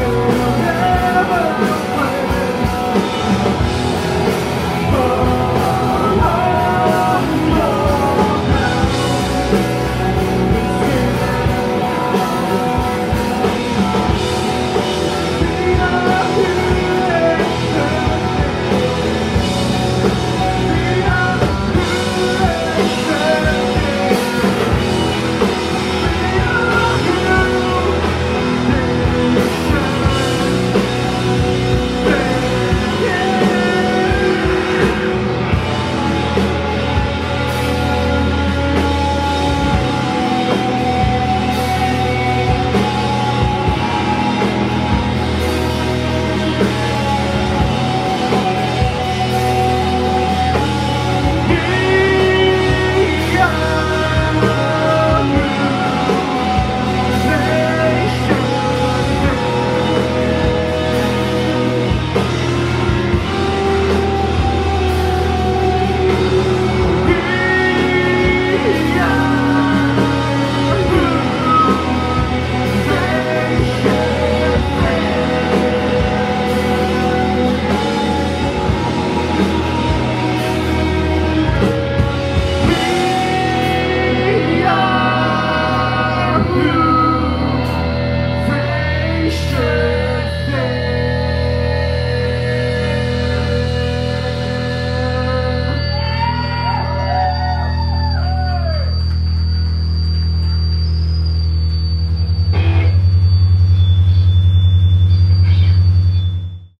you.